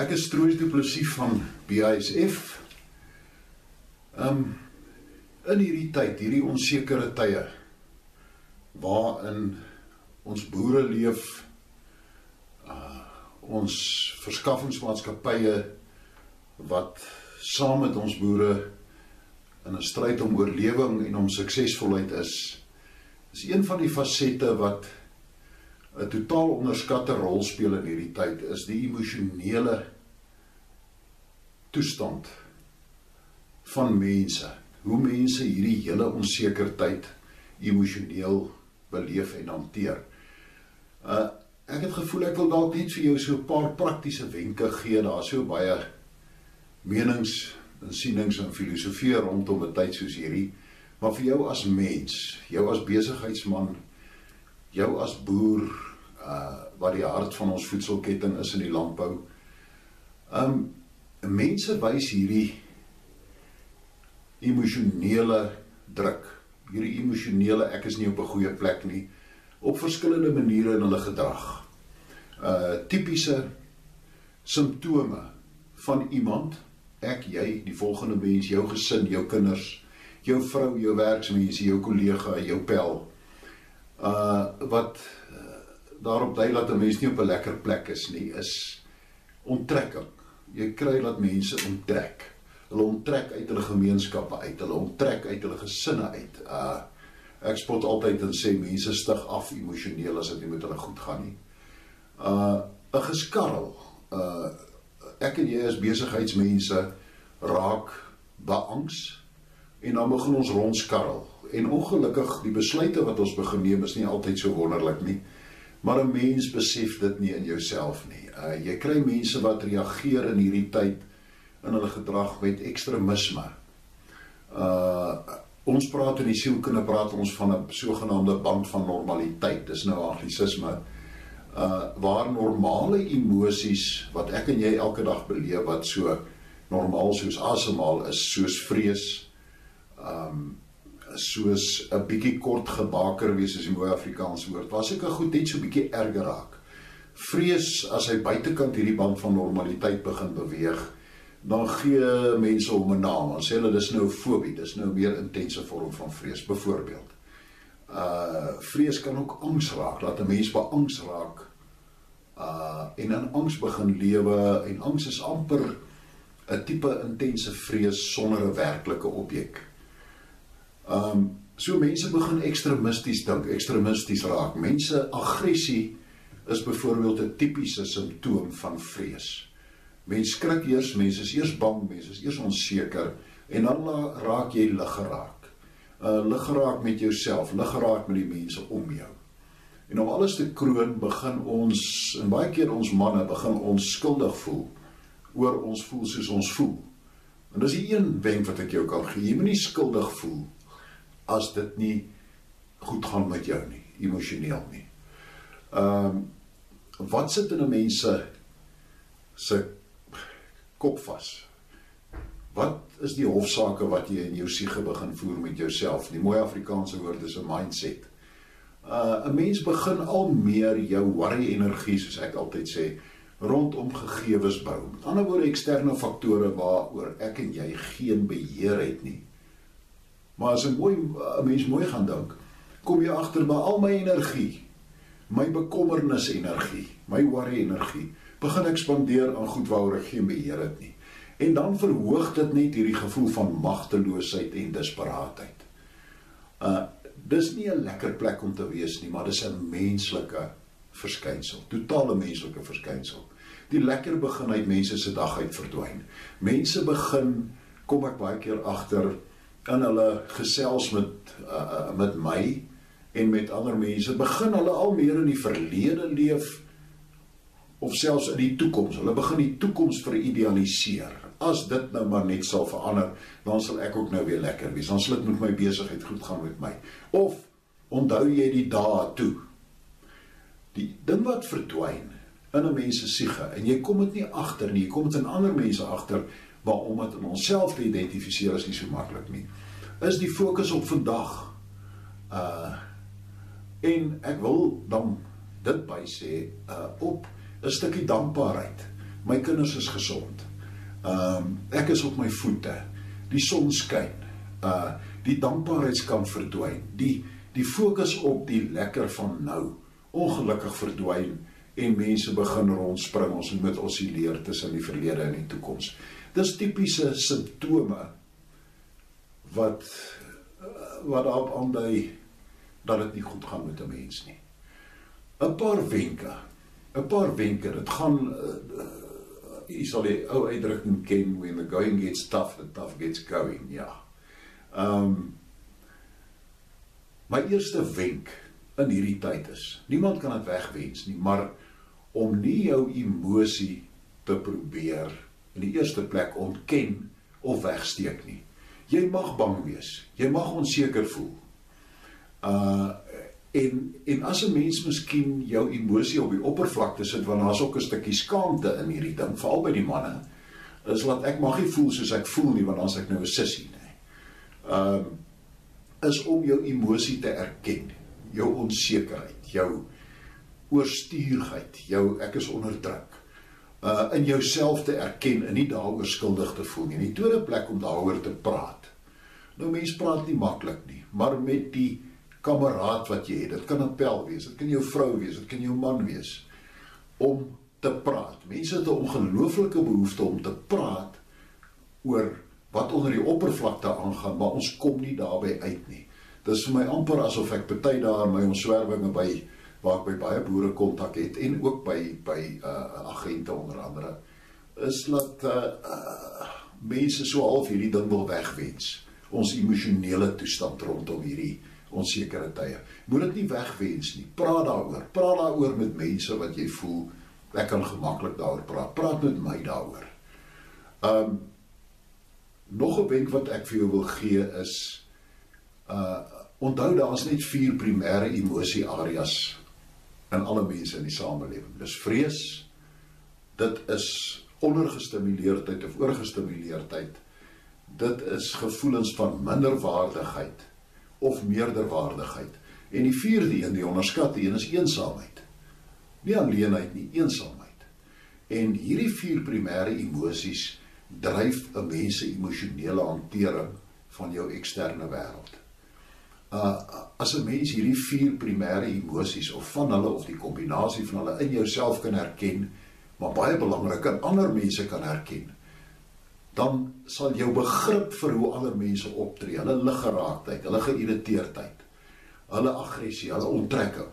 Ek is Troos Du Plessis van BASF. Um in hierdie tyd, hierdie onsekere tye waarin ons boere leef, uh ons verskaffingsmaatskappye wat saam met ons boere in 'n stryd om oorlewing en om suksesvolheid is, is een van die fasette wat 'n totaal onderskatte rol speel in hierdie tyd is die emosionele toestand van mense. Hoe mense hierdie hele onseker tyd emosioneel beleef en hanteer. Uh ek het gevoel ek wil dalk net vir jou so 'n paar praktiese wenke gee. Daar's so baie menings en sienings en filosofie rondom 'n tyd soos hierdie. Maar vir jou as mens, jou as besigheidsman, jou as boer uh wat die hart van ons voedselketting is in die landbou. Um mense wys hierdie emosionele druk, hierdie emosionele ek is nie op 'n goeie plek nie op verskillende maniere in hulle gedrag. Uh tipiese simptome van iemand, ek, jy, die volgende mens, jou gesin, jou kinders, jou vrou, jou werksmense, jou kollega, jou pel. Uh wat daarop dui dat 'n mens nie op 'n lekker plek is nie, is onttrekking. Jy kry dat mense onttrek. Hulle onttrek uit hulle gemeenskappe uit, hulle onttrek uit hulle gesinne uit. Uh ek spot altyd en sê mense stig af emosioneel as dit nie met hulle goed gaan nie. Uh 'n geskarrel. Uh ek en jy as besigheidsmense raak beangs en dan begin ons rondskarrel. En ongelukkig die besluite wat ons begin neem is nie altyd so wonderlik nie. Maar 'n mens besef dit nie in jouself nie. Uh jy kry mense wat reageer in hierdie tyd in hulle gedrag met ekstremisme. Uh ons praat in die sielkunde praat ons van 'n sogenaamde band van normaliteit. Dis nou anglisisme. Uh waar normale emosies wat ek en jy elke dag beleef wat so normaal soos asemhaal is, soos vrees, um soos 'n bietjie kort gebaker wees as die mooi Afrikaanse woord. Was ek goed net so bietjie erger raak. Vrees as hy buitekant hierdie band van normaliteit begin beweeg, dan gee mense hom 'n naam. Dan sê hulle dis nou fobie, dis nou 'n meer intense vorm van vrees byvoorbeeld. Uh vrees kan ook angs raak, laat 'n mens beangs raak. Uh en in angs begin lewe en angs is amper 'n tipe intense vrees sonder 'n werklike objek. Ehm um, so mense begin ekstremisties dink, ekstremisties raak. Mense aggressie is byvoorbeeld 'n tipiese simptoom van vrees. Mense skrik eers, mense is eers bang, mense is eers onseker en dan raak jy lig geraak. Uh lig geraak met jouself, lig geraak met die mense om jou. En om alles te kroon, begin ons en baie keer ons manne begin ons skuldig voel oor ons voel soos ons voel. En dis die een wenk wat ek jou kan gee. Jy moenie skuldig voel as dit nie goed gaan met jou nie, emosioneel nie. Ehm um, wat sit in 'n mens se se kop vas? Wat is die hofsaake wat jy in jou siege begin voer met jouself? Die mooi Afrikaanse woord is 'n mindset. Uh 'n mens begin al meer jou worry energie soos ek altyd sê rondom gegewes bou. Met ander woorde eksterne faktore waaroor ek en jy geen beheer het nie. Maar as 'n mooi 'n mens mooi gaan dink, kom jy agter by al my energie, my bekommernis energie, my worry energie, begin ek spandeer aan goed waaroor ek geen beheer het nie. En dan verhoog dit net hierdie gevoel van magteloosheid en desperaatheid. Uh dis nie 'n lekker plek om te wees nie, maar dis 'n menslike verskynsel, totale menslike verskynsel. Die lekker begin uit mense se dag uit verdwyn. Mense begin kom ek baie keer agter in hulle gesels met uh, met my en met ander mense begin hulle al meer in die verlede leef of selfs in die toekoms. Hulle begin die toekoms veridealiseer. As dit nou maar net sal verander, dan sal ek ook nou weer lekker wees. Dan sal dit met my besigheid goed gaan met my. Of onthou jy die dae toe? Die ding wat verdwyn in 'n mens se siege en jy kom dit nie agter nie, jy kom dit in ander mense agter maar om dit in onsself te identifiseer is nie so maklik nie. Is die fokus op vandag. Uh en ek wil dan dit by sê uh op 'n stukkie dankbaarheid. My kinders is gesond. Ehm um, ek is op my voete. Die son skyn. Uh die dankbaarheid kan verdwyn. Die die fokus op die lekker van nou ongelukkig verdwyn en mense begin rondspring. Ons moet osilleer tussen die verlede en die toekoms. Dis tipiese simptome wat wat daarop aandui dat dit nie goed gaan met 'n mens nie. 'n Paar wenke. 'n Paar wenke. Dit gaan uh, jy sal die ou uitdrukking ken when the going gets tough the tough gets going. Ja. Ehm um, my eerste wenk in hierdie tyd is. Niemand kan dit wegwens nie, maar om nie jou emosie te probeer in die eerste plek ontken of wegsteek nie. Jy mag bang wees. Jy mag onseker voel. Uh en en as 'n mens miskien jou emosie op die oppervlakte sit want daar's ook 'n stukkie skaamte in hierdie ding, veral by die manne, is dat ek mag nie voel soos ek voel nie want dan's ek nou 'n sissie, nê. Um is om jou emosie te erken, jou onsekerheid, jou oorstuurheid, jou ek is onder druk. Uh in jouself te erken en nie daaroor skuldig te voel nie. In die tweede plek om daaroor te praat. Nou mense praat nie maklik nie, maar met die kameraad wat jy het. Dit kan 'n pel wees, dit kan jou vrou wees, dit kan jou man wees om te praat. Mense het 'n ongelooflike behoefte om te praat oor wat onder die oppervlakte aangaan, maar ons kom nie daarby uit nie. Dit is vir my amper asof ek baie daar my omswervinge by waar ek by baie boere kontak het en ook by by uh agente onder andere is dat uh, uh mense so half hierdie ding wil wegwens. Ons emosionele toestand rondom hierdie onsekere tye. Moet dit nie wegwens nie. Praat daaroor. Praat daaroor met mense wat jy voel ek kan gemaklik daaroor praat. Praat met my daaroor. Um nog 'n wenk wat ek vir jou wil gee is uh onthou daar's net vier primêre emosie areas in alle mense in die samelewing. Dis vrees. Dit is ondergestimuleerdheid of oorgestimuleerdheid. Dit is gevoelens van minderwaardigheid of meerderwaardigheid. En die vierde een, die onderskatte een is eensaamheid. Nie alleenheid nie, eensaamheid. En hierdie vier primêre emosies dryf 'n mens se emosionele hantering van jou eksterne wêreld. Uh as 'n mens hierdie vier primêre emosies of van hulle of die kombinasie van hulle in jouself kan herken, maar baie belangrik in ander mense kan herken, dan sal jou begrip vir hoe ander mense optree, hulle liggeraaktheid, hulle geïrriteerdheid, hulle aggressie, hulle onttrekking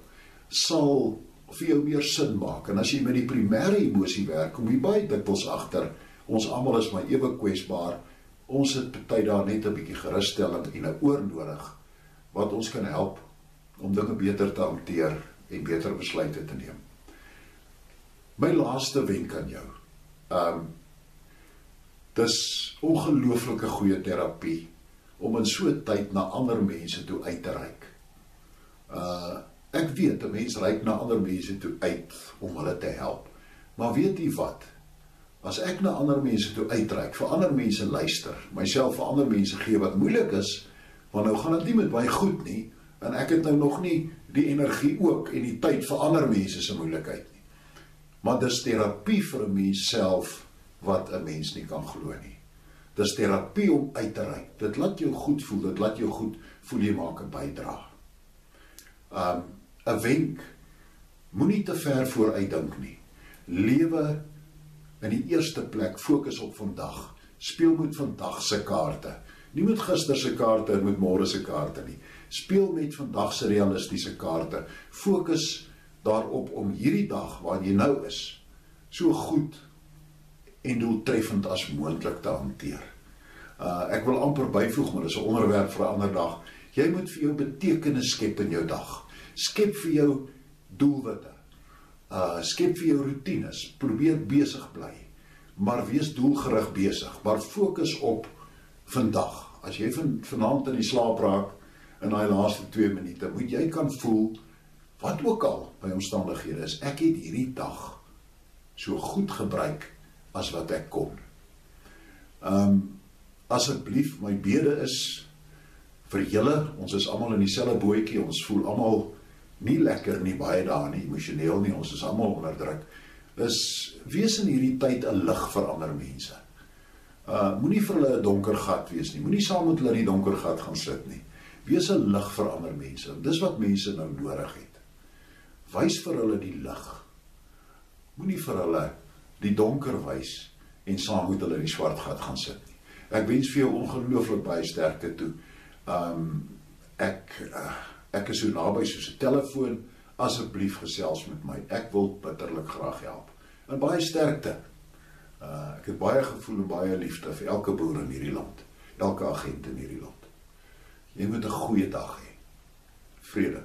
sal vir jou meer sin maak. En as jy met die primêre emosie werk, kom jy baie dikwels agter ons almal is maar ewe kwesbaar. Ons het party daar net 'n bietjie gerusstelling en 'n oor nodig wat ons kan help om dinge beter te hanteer en beter besluite te neem. My laaste wenk aan jou. Um Dis ongelooflike goeie terapie om in so 'n tyd na ander mense toe uit te reik. Uh ek weet 'n mens reik na ander mense toe uit om hulle te help. Maar weet jy wat? As ek na ander mense toe uitreik, vir ander mense luister, myself vir ander mense gee wat moeilik is, want nou gaan dit nie met my goed nie en ek het nou nog nie die energie ook en die tyd vir ander mense se moeilikheid nie. Maar dis terapie vir 'n mens self wat 'n mens nie kan glo nie. Dis terapie om uit te reik. Dit laat jou goed voel, dit laat jou goed voel jy maak 'n bydrae. Um 'n wenk moenie te ver vooruit dink nie. Lewe in die eerste plek fokus op vandag. Speel met vandag se kaarte. Nie met gister se kaarte en met môre se kaarte nie. Speel met vandag se realistiese kaarte. Fokus daarop om hierdie dag waar jy nou is so goed en doeltreffend as moontlik te hanteer. Uh ek wil amper byvoeg maar dis 'n onderwerp vir 'n ander dag. Jy moet vir jou betekenis skep in jou dag. Skep vir jou doelwitte. Uh skep vir jou rotines. Probeer besig bly. Maar wees doelgerig besig, maar fokus op vandag. As jy van vanaand in die slaap raak in daai laaste 2 minute, moet jy kan voel wat ook al by omstandighede is, ek het hierdie dag so goed gebruik as wat ek kon. Ehm um, asseblief my bede is vir julle. Ons is almal in dieselfde bootjie. Ons voel almal nie lekker nie baie daar nie, emosioneel nie. Ons is almal onder druk. is wees in hierdie tyd 'n lig vir ander mense. Uh moenie vir hulle 'n donker gat wees nie. Moenie saam met hulle in die donker gat gaan sit nie. Wees 'n lig vir ander mense. Dis wat mense nou nodig het. Wys vir hulle die lig. Moenie vir hulle die donker wys en saam met hulle in die swart gat gaan sit nie. Ek wens vir jou ongelooflik baie sterkte toe. Um ek uh, ek is so naby soos 'n telefoon asseblief gesels met my. Ek wil bitterlik graag help. En baie sterkte. Uh ek het baie gevoel en baie liefde vir elke boer in hierdie land, elke agent in hierdie land. Jy moet 'n goeie dag hê. Vrede.